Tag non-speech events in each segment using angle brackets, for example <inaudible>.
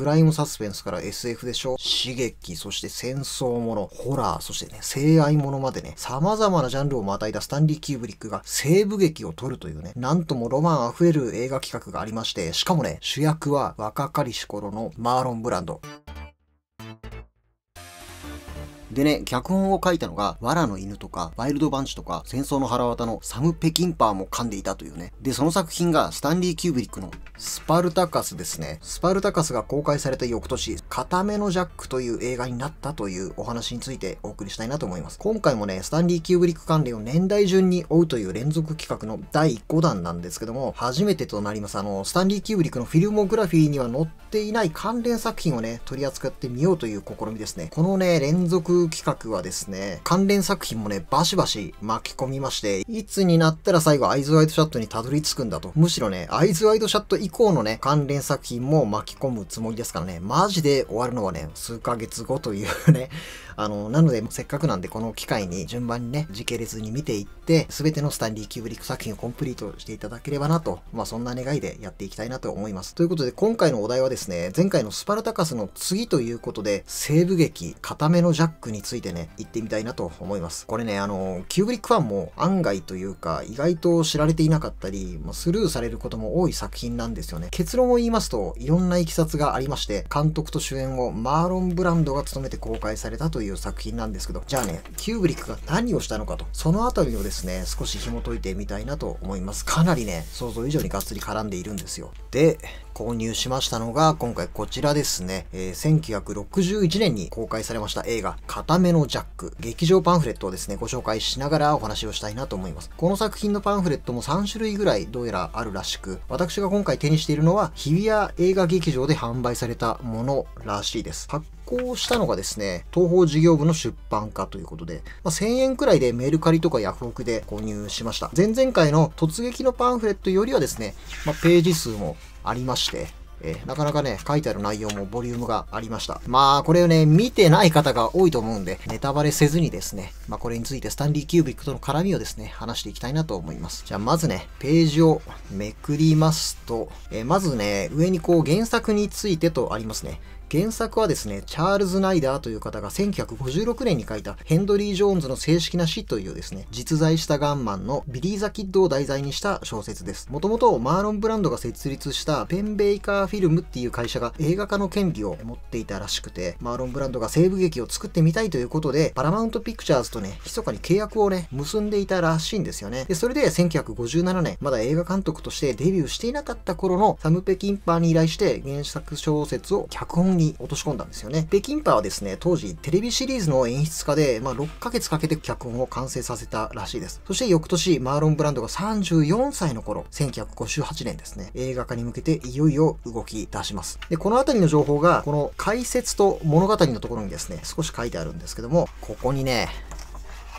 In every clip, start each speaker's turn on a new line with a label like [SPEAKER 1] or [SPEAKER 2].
[SPEAKER 1] クライムサスペンスから SF でしょ？刺激、そして戦争もの、ホラー、そしてね、性愛ものまでね、様々なジャンルをまたいだスタンリー・キューブリックが西部劇を撮るというね、なんともロマン溢れる映画企画がありまして、しかもね、主役は若かりし頃のマーロン・ブランド。でね、脚本を書いたのが、藁の犬とか、ワイルドバンチとか、戦争のはらわたのサム・ペキンパーも噛んでいたというね。で、その作品がスタンリー・キューブリックのスパルタカスですね。スパルタカスが公開された翌年、片目のジャックという映画になったというお話についてお送りしたいなと思います。今回もね、スタンリー・キューブリック関連を年代順に追うという連続企画の第5弾なんですけども、初めてとなります、あの、スタンリー・キューブリックのフィルモグラフィーには載っていない関連作品をね、取り扱ってみようという試みですね。このね、連続企画はですね、関連作品もね、バシバシ巻き込みまして、いつになったら最後アイズワイドシャットにたどり着くんだと。むしろね、アイズワイドシャット以以降のね、関連作品も巻き込むつもりですからね、マジで終わるのはね、数ヶ月後というね、あの、なので、せっかくなんでこの機会に順番にね、時系列に見ていって、すべてのスタンリー・キューブリック作品をコンプリートしていただければなと、まあそんな願いでやっていきたいなと思います。ということで、今回のお題はですね、前回のスパルタカスの次ということで、西部劇、片目のジャックについてね、言ってみたいなと思います。これね、あの、キューブリックファンも案外というか、意外と知られていなかったり、まあ、スルーされることも多い作品なんですよね。結論を言いますと、いろんな経緯がありまして、監督と主演をマーロン・ブランドが務めて公開されたとという作品なんですけど、じゃあね、キューブリックが何をしたのかと、そのあたりをですね、少し紐解いてみたいなと思います。かなりね、想像以上にがっつり絡んでいるんですよ。で、購入しましたのが、今回こちらですね、えー、1961年に公開されました映画、固めのジャック、劇場パンフレットをですね、ご紹介しながらお話をしたいなと思います。この作品のパンフレットも3種類ぐらいどうやらあるらしく、私が今回手にしているのは、日比谷映画劇場で販売されたものらしいです。発行したのがですね、東方事業部の出版化ということで、まあ、1000円くらいでメルカリとかヤフオクで購入しました。前々回の突撃のパンフレットよりはですね、まあ、ページ数もありまして、えー、なかなかね、書いてある内容もボリュームがありました。まあ、これをね、見てない方が多いと思うんで、ネタバレせずにですね、まあ、これについてスタンリー・キューブリックとの絡みをですね、話していきたいなと思います。じゃあ、まずね、ページをめくりますと、えー、まずね、上にこう、原作についてとありますね。原作はですね、チャールズ・ナイダーという方が1956年に書いたヘンドリー・ジョーンズの正式な死というですね、実在したガンマンのビリー・ザ・キッドを題材にした小説です。もともとマーロン・ブランドが設立したペン・ベイカー・フィルムっていう会社が映画化の権利を持っていたらしくて、マーロン・ブランドが西部劇を作ってみたいということで、パラマウント・ピクチャーズとね、密かに契約をね、結んでいたらしいんですよね。で、それで1957年、まだ映画監督としてデビューしていなかった頃のサム・ペキンパーに依頼して原作小説を脚本に落とし込んだんですよね。で、キンパはですね、当時テレビシリーズの演出家で、まあ、6ヶ月かけて脚本を完成させたらしいです。そして翌年、マーロン・ブランドが34歳の頃、1958年ですね、映画化に向けていよいよ動き出します。で、この辺りの情報が、この解説と物語のところにですね、少し書いてあるんですけども、ここにね、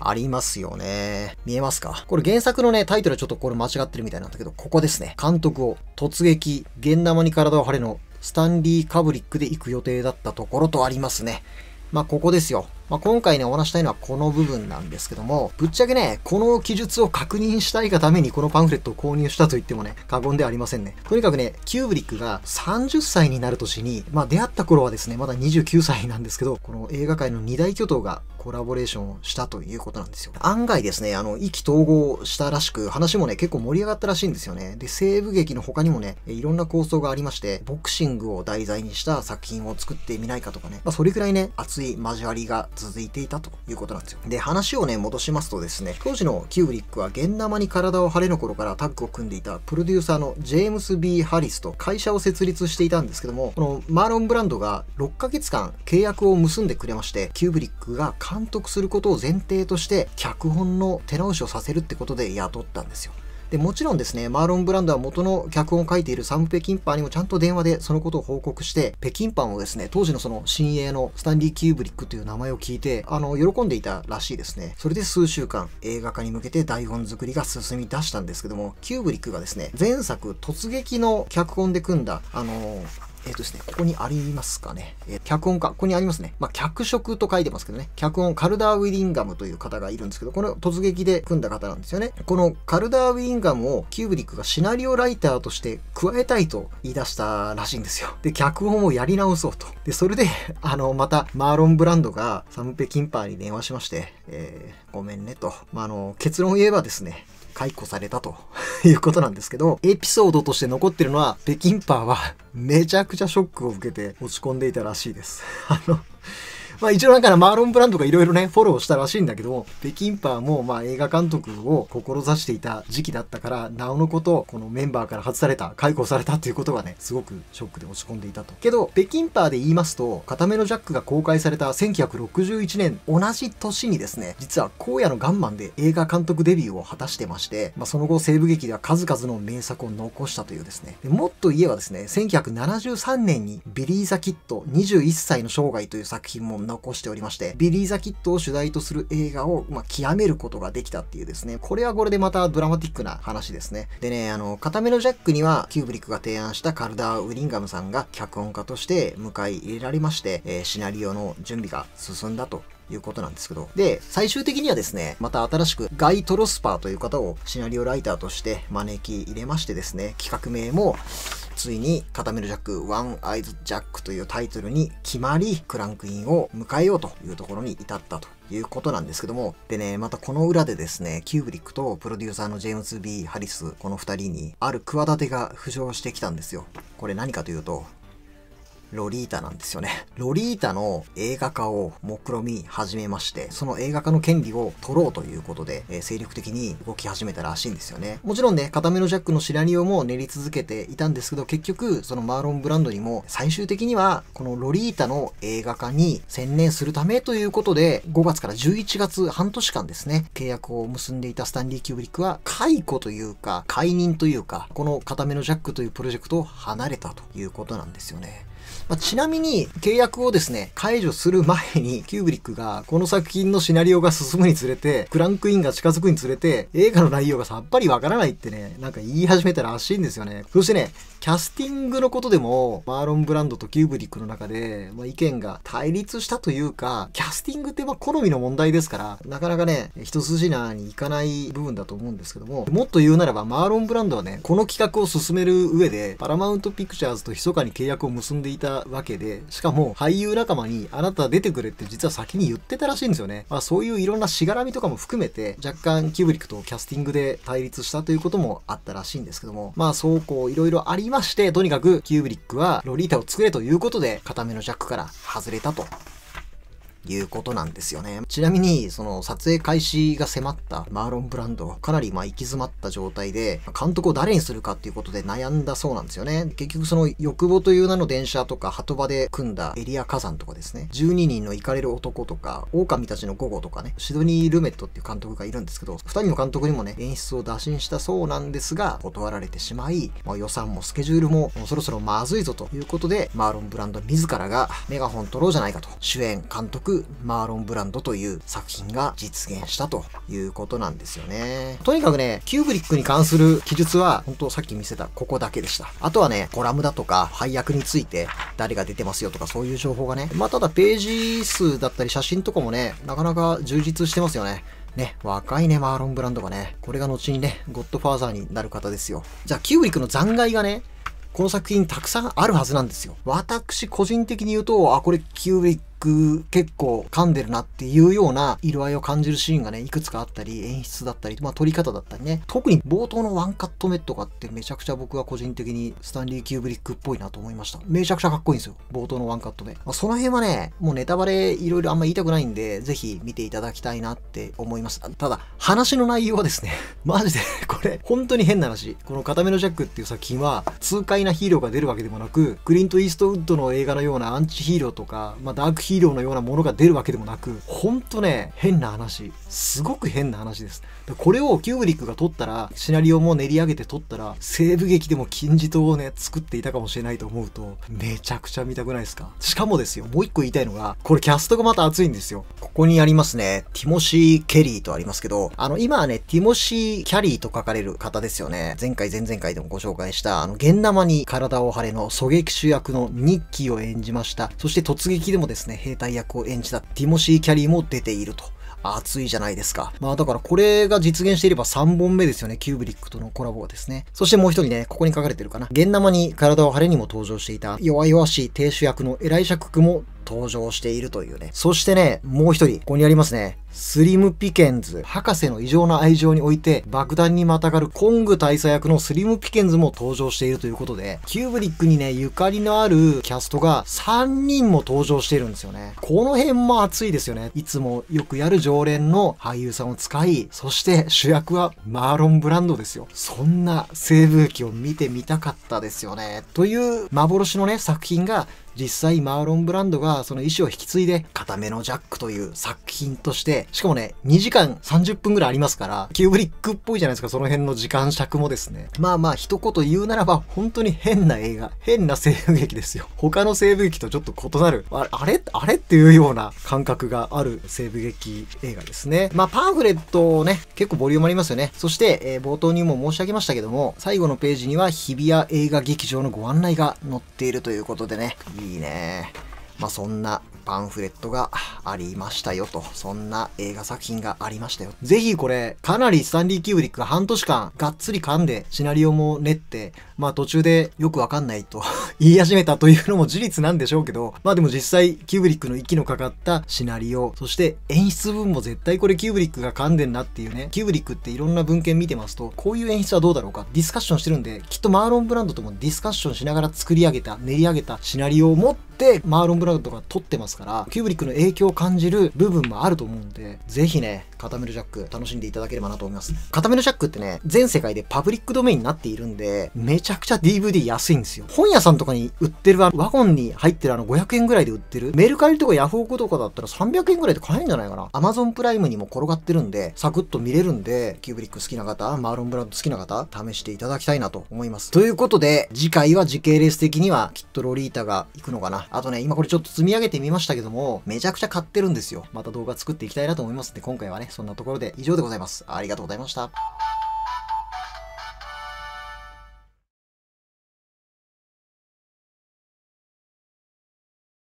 [SPEAKER 1] ありますよね。見えますか？これ原作のね、タイトルちょっとこれ間違ってるみたいなんだけど、ここですね。監督を突撃、現生に体を張れのスタンリー・カブリックで行く予定だったところとありますね。まあ、ここですよ。まあ、今回ね、お話したいのはこの部分なんですけども、ぶっちゃけね、この記述を確認したいがためにこのパンフレットを購入したと言ってもね、過言ではありませんね。とにかくね、キューブリックが30歳になる年に、まあ出会った頃はですね、まだ29歳なんですけど、この映画界の二大巨頭がコラボレーションをしたということなんですよ。案外ですね、あの、意気投合したらしく、話もね、結構盛り上がったらしいんですよね。で、西部劇の他にもね、いろんな構想がありまして、ボクシングを題材にした作品を作ってみないかとかね、まあそれくらいね、熱い交わりが続いていたということなんですよ。で、話をね、戻しますとですね、当時のキューブリックは現生に体を張れの頃からタッグを組んでいたプロデューサーのジェームス・ B・ ハリスと会社を設立していたんですけども、このマーロン・ブランドが6ヶ月間契約を結んでくれまして、キューブリックが監督することを前提として脚本の手直しをさせるってことで雇ったんですよ。で、もちろんですね、マーロン・ブランドは元の脚本を書いているサム・ペキンパーにもちゃんと電話でそのことを報告して、ペキンパーもですね、当時のその新鋭のスタンリー・キューブリックという名前を聞いて、あの、喜んでいたらしいですね。それで数週間、映画化に向けて台本作りが進み出したんですけども、キューブリックがですね、前作突撃の脚本で組んだ、あの、えっ、とですね、ここにありますかね。えー、脚本家、ここにありますね。まあ、脚色と書いてますけどね。脚本、カルダー・ウィリンガムという方がいるんですけど、この突撃で組んだ方なんですよね。このカルダー・ウィリンガムをキューブリックがシナリオライターとして加えたいと言い出したらしいんですよ。で、脚本をやり直そうと。で、それで、<laughs> あの、また、マーロン・ブランドがサムペ・キンパーに電話しまして、えー、ごめんねと。まあ、あの、結論を言えばですね、解雇されたと <laughs> いうことなんですけど、エピソードとして残ってるのは、ペキンパーはめちゃくちゃショックを受けて落ち込んでいたらしいです。あのまあ一応だかマーロン・ブランドがいろいろね、フォローしたらしいんだけど、ペキンパーもまあ映画監督を志していた時期だったから、なおのこと、このメンバーから外された、解雇されたっていうことがね、すごくショックで落ち込んでいたと。けど、ペキンパーで言いますと、片目のジャックが公開された1961年、同じ年にですね、実は荒野のガンマンで映画監督デビューを果たしてまして、まあその後西部劇では数々の名作を残したというですね、でもっと言えばですね、1973年にビリー・ザ・キッド21歳の生涯という作品も残しておりまして、ビリー・ザ・キッドを主題とする映画を、まあ、極めることができたっていうですね、これはこれでまたドラマティックな話ですね。でね、あの、片目のジャックには、キューブリックが提案したカルダー・ウィリンガムさんが脚本家として迎え入れられまして、えー、シナリオの準備が進んだということなんですけど。で、最終的にはですね、また新しくガイ・トロスパーという方をシナリオライターとして招き入れましてですね、企画名もついに片目のジャック、ワンアイズジャックというタイトルに決まり、クランクインを迎えようというところに至ったということなんですけども、でね、またこの裏でですね、キューブリックとプロデューサーのジェームズ・ B・ ハリス、この2人にある企てが浮上してきたんですよ。これ何かというと、ロリータなんですよね。<laughs> ロリータの映画化を目論み始めまして、その映画化の権利を取ろうということで、えー、精力的に動き始めたらしいんですよね。もちろんね、片目のジャックのシナリオも練り続けていたんですけど、結局、そのマーロン・ブランドにも、最終的には、このロリータの映画化に専念するためということで、5月から11月半年間ですね、契約を結んでいたスタンリー・キューブリックは、解雇というか、解任というか、この片目のジャックというプロジェクトを離れたということなんですよね。まあ、ちなみに契約をですね、解除する前にキューブリックがこの作品のシナリオが進むにつれて、クランクインが近づくにつれて、映画の内容がさっぱりわからないってね、なんか言い始めたらしいんですよね。そしてね、キャスティングのことでも、マーロン・ブランドとキューブリックの中で、まあ、意見が対立したというか、キャスティングってまあ好みの問題ですから、なかなかね、一筋縄にいかない部分だと思うんですけども、もっと言うならば、マーロン・ブランドはね、この企画を進める上で、パラマウント・ピクチャーズと密かに契約を結んでいたわけで、しかも俳優仲間にあなた出てくれって実は先に言ってたらしいんですよね。まあそういういろんなしがらみとかも含めて、若干キューブリックとキャスティングで対立したということもあったらしいんですけども、まあそうこういろいろありまして、とにかくキューブリックはロリータを作れということで、固めのジャックから外れたと。いうことなんですよね。ちなみに、その撮影開始が迫ったマーロン・ブランドはかなりまあ行き詰まった状態で、監督を誰にするかっていうことで悩んだそうなんですよね。結局その欲望という名の電車とか鳩場で組んだエリア火山とかですね、12人の行かれる男とか、狼たちの午後とかね、シドニー・ルメットっていう監督がいるんですけど、2人の監督にもね、演出を打診したそうなんですが、断られてしまい、まあ、予算もスケジュールももうそろそろまずいぞということで、マーロン・ブランド自らがメガホン取ろうじゃないかと、主演、監督、マーロン・ブランドという作品が実現したということなんですよね。とにかくね、キューブリックに関する記述は、本当さっき見せたここだけでした。あとはね、コラムだとか、配役について誰が出てますよとかそういう情報がね。まあ、ただページ数だったり写真とかもね、なかなか充実してますよね。ね、若いね、マーロン・ブランドがね。これが後にね、ゴッドファーザーになる方ですよ。じゃあ、キューブリックの残骸がね、この作品たくさんあるはずなんですよ。私個人的に言うと、あ、これキューブリック結構噛んでるなっていうような色合いを感じるシーンがね、いくつかあったり、演出だったり、まあ撮り方だったりね。特に冒頭のワンカット目とかってめちゃくちゃ僕は個人的にスタンリー・キューブリックっぽいなと思いました。めちゃくちゃかっこいいんですよ。冒頭のワンカット目。まあ、その辺はね、もうネタバレいろいろあんま言いたくないんで、ぜひ見ていただきたいなって思います。ただ、話の内容はですね、<laughs> マジでこれ、本当に変な話。この片目のジャックっていう作品は、痛快なヒーローが出るわけでもなく、クリント・イーストウッドの映画のようなアンチヒーローとか、まあダークヒーローのようなものが出るわけでもなく、ほんとね、変な話。すごく変な話です。これをキューブリックが撮ったら、シナリオも練り上げて撮ったら、西部劇でも金字塔をね、作っていたかもしれないと思うと、めちゃくちゃ見たくないですか？しかもですよ、もう一個言いたいのが、これキャストがまた熱いんですよ。ここにありますね、ティモシー・ケリーとありますけど、あの、今はね、ティモシー・キャリーと書かれる方ですよね。前回、前々回でもご紹介した、あの、現金に体を張れの狙撃手役のニッキーを演じました。そして突撃でもですね、兵隊役を演じたティモシー・キャリーも出ていると。熱いじゃないですか。まあだからこれが実現していれば3本目ですよね。キューブリックとのコラボがですね。そしてもう一人ね、ここに書かれてるかな。現金に体を張れにも登場していた弱々しい亭主役のエライシャ・クックも登場しているというね。そしてね、もう一人、ここにありますね。スリム・ピケンズ、博士の異常な愛情において爆弾にまたがるコング大佐役のスリム・ピケンズも登場しているということで、キューブリックにね、ゆかりのあるキャストが3人も登場しているんですよね。この辺も熱いですよね。いつもよくやる常連の俳優さんを使い、そして主役はマーロン・ブランドですよ。そんな西部劇を見てみたかったですよね。という幻のね、作品が実際マーロン・ブランドがその意思を引き継いで、固めのジャックという作品として、しかもね、2時間30分ぐらいありますから、キューブリックっぽいじゃないですか、その辺の時間尺もですね。まあまあ、一言言うならば、本当に変な映画、変な西部劇ですよ。<laughs> 他の西部劇とちょっと異なる、あれあれっていうような感覚がある西部劇映画ですね。まあ、パンフレットね、結構ボリュームありますよね。そして、えー、冒頭にも申し上げましたけども、最後のページには日比谷映画劇場のご案内が載っているということでね、いいね。まあ、そんなパンフレットがありましたよと。そんな映画作品がありましたよ。ぜひこれ、かなりスタンリー・キューブリックが半年間がっつり噛んでシナリオも練って、まあ途中でよくわかんないと。言い始めたというのも事実なんでしょうけど、<laughs> まあでも実際キューブリックの息のかかったシナリオ、そして演出分も絶対これキューブリックが噛んでんなっていうね、キューブリックっていろんな文献見てますと、こういう演出はどうだろうか、ディスカッションしてるんで、きっとマーロン・ブランドともディスカッションしながら作り上げた、練り上げたシナリオを持ってマーロン・ブランドが撮ってますから、キューブリックの影響を感じる部分もあると思うんで、ぜひね、片目のジャック楽しんでいただければなと思います。片目のジャックってね、全世界でパブリックドメインになっているんで、めちゃくちゃ DVD 安いんですよ。本屋さんとかに売ってるワゴンに入ってるあの500円ぐらいで売ってる、メルカリとかヤフオクとかだったら300円ぐらいで買えるんじゃないかな。アマゾンプライムにも転がってるんで、サクッと見れるんで、キューブリック好きな方、マーロンブランド好きな方、試していただきたいなと思います。ということで、次回は時系列的にはきっとロリータが行くのかな。あとね、今これちょっと積み上げてみましたけども、めちゃくちゃ買ってるんですよ。また動画作っていきたいなと思いますんで、今回はね、そんなところで以上でございます。ありがとうございました。